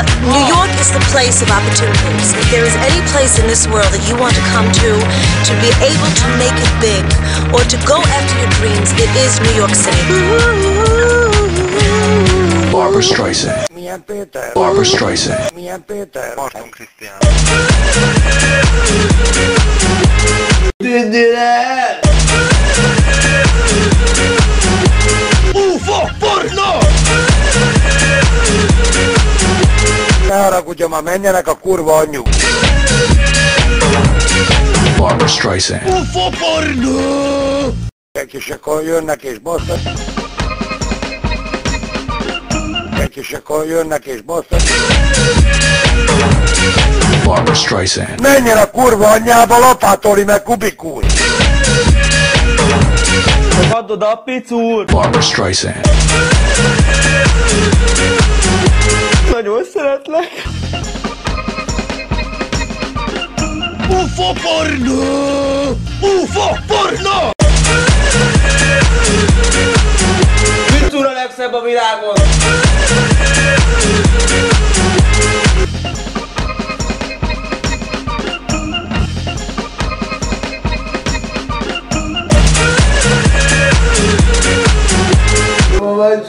Uh, New York is the place of opportunities. If there is any place in this world that you want to come to, to be able to make it big, or to go after your dreams, it is New York City. Barbara Streisand. Milyen Péter? Barbara Streisand. Milyen Péter? Haragudja, már menjenek a kurva anyjuk. Barbara Streisand. És akkor jönnek és basszak. És akkor jönnek és basszak. Barbara Streisand. Menjen a kurva anyjába, lapátoli meg kubikúj! Add oda a picúr! Barbara Streisand. Nagyon szeretlek! UFO pornó! UFO pornó! Picúr a legszebb a világon!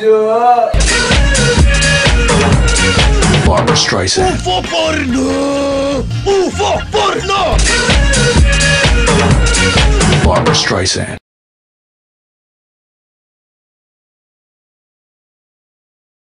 Jó! Barbara Streisand. UFO pornó! UFO pornó! Barbara Streisand.